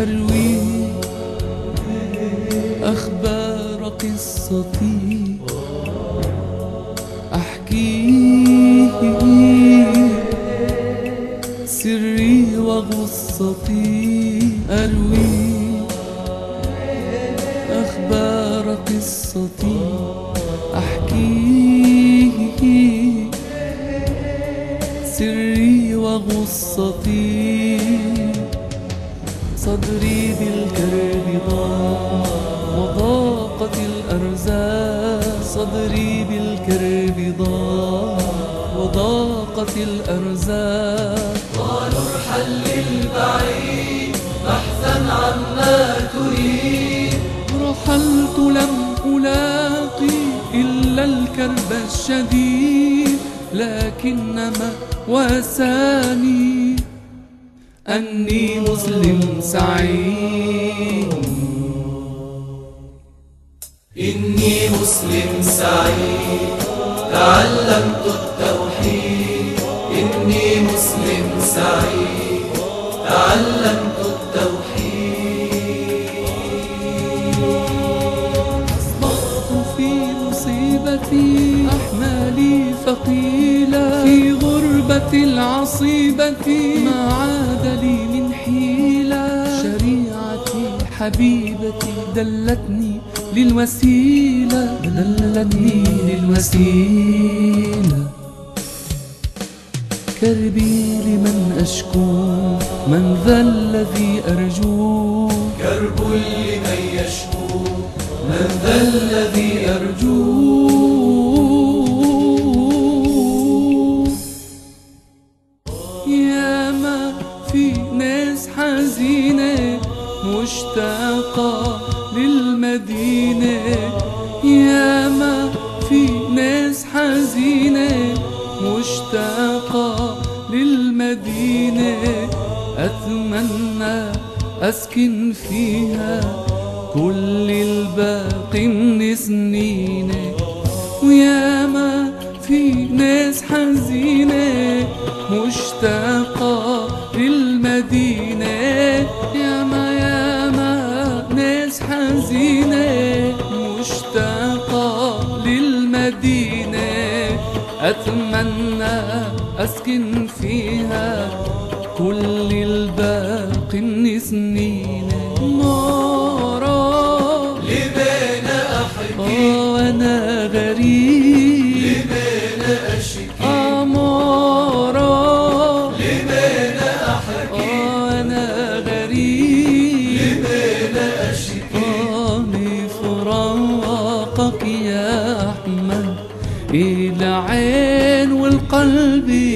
أروي أخبار قصتي. أحكي سري وغصتي. أروي صدري بالكرب ضاق وضاقت الأرزاق صدري بالكرب ضاق وضاقت الأرزاق قالوا ارحل للبعيد بحثا عما تريد. رحلت لم ألاقي إلا الكرب الشديد لكنما واساني. أني مسلم سعيد. إني مسلم سعيد. تعلمت التوحيد. إني مسلم سعيد. تعلمت التوحيد. أصبحت في مصيبتي. أحمالي ثقيلة. في غربة العصيبة. عاد لي من حيلة. شريعتي حبيبتي دلتني للوسيلة. دلتني للوسيلة. كربي لمن أشكو من ذا الذي أرجوه كرب لمن يشكو من ذا الذي أرجوه ناس حزينة مشتاقة للمدينة. يا ما في ناس حزينة مشتاقة للمدينة. أتمنى أسكن فيها كل الباقي من سنيني أتمنى أسكن فيها كل الباقي من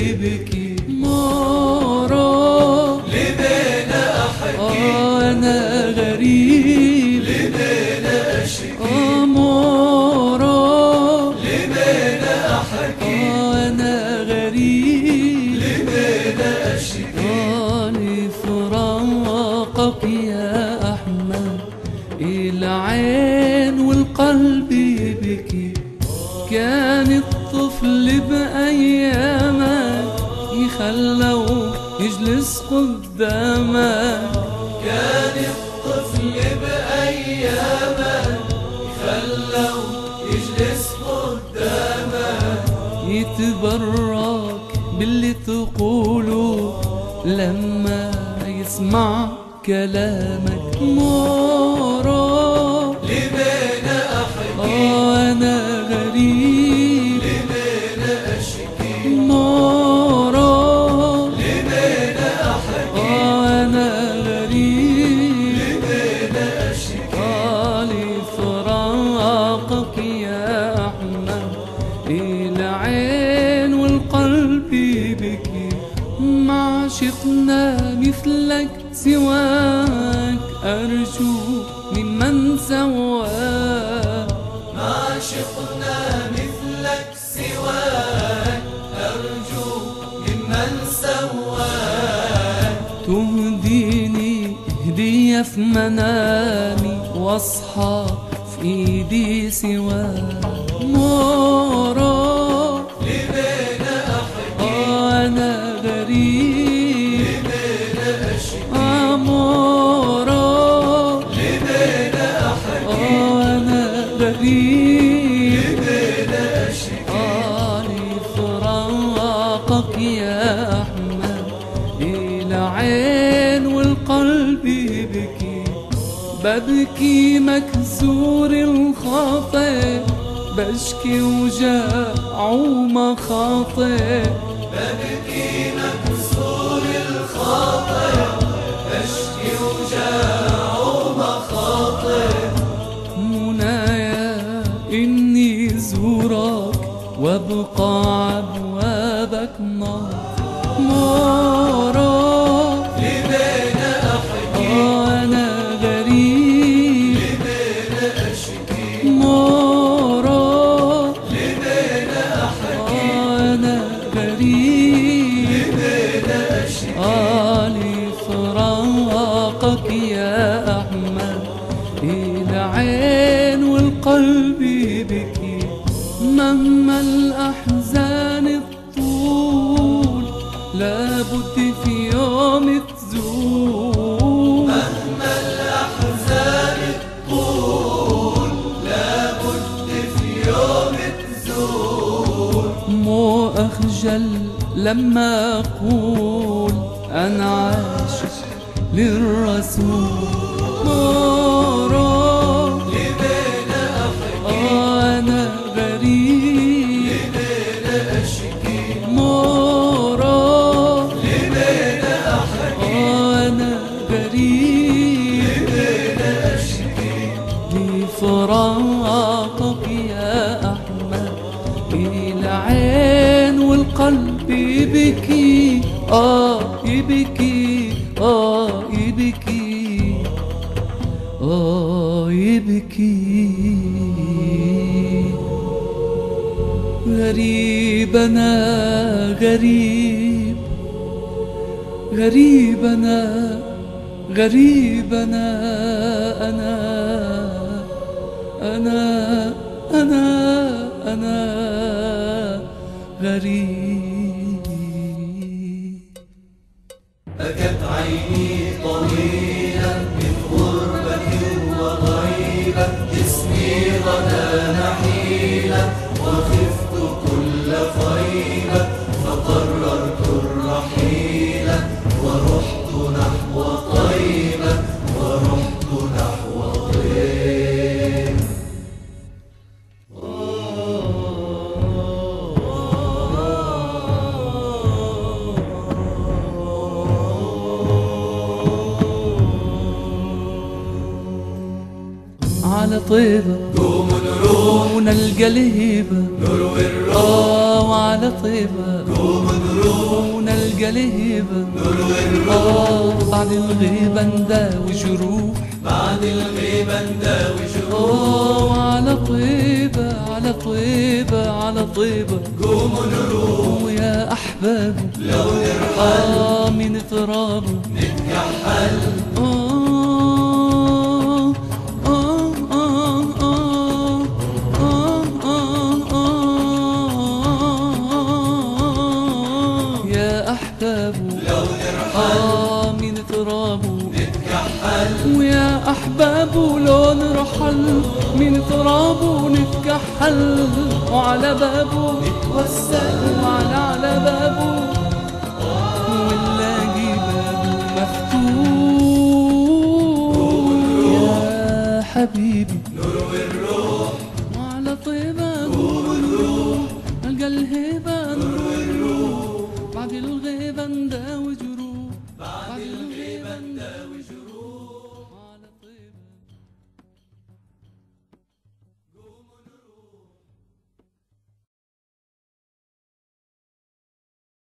والقلب يبكي نارا لمن أحكي أنا غريب. لمن أشكي. أمارا لمن أحكي أنا غريب. لمن أشكي. آني فراقك يا أحمد. العين والقلب يبكي كان الطفل بأيامك يخلو يجلس قدامك كان الطفل بأيامك خلوا يجلس قدامك يتبرك باللي تقوله لما يسمع كلامك. نورا ما عشقنا مثلك سواك أرجو ممن سواك. ما شفنا مثلك سواك أرجو ممن سواك. تهديني هدية في منامي واصحى في إيدي سواك. اني فراقك يا أحمد. العين والقلب ببكي مكسور الخاطئ بشكي وجاع ومخاطئ ببكي مكسور إني زورك وأبقى عبوابك لابد في يوم تزول. مهما الأحزان الطول لابد في يوم تزول. مو أخجل لما أقول أنا عاشق للرسول. نورا لفراقك يا أحمد. العين والقلب يبكي آه يبكي آه يبكي آه يبكي غريب. أنا غريب غريب أنا غريب أنا أنا. أنا أنا أنا غريب. على طيبة قوم نروح ونلقى الهيبة نروي الروح وعلى طيبة قوم نروح ونلقى الهيبة نروي الروح بعد الغيبة نداوي جروح بعد الغيبة نداوي آه وعلى طيبة على طيبة على طيبة قوم نروح ويا أحبابي لو نرحل من ترابه نتكحل نتكحل وعلى بابه. نتوسل وعلى على بابه. ونلاقي بابه مفتوح. يا حبيبي. الروح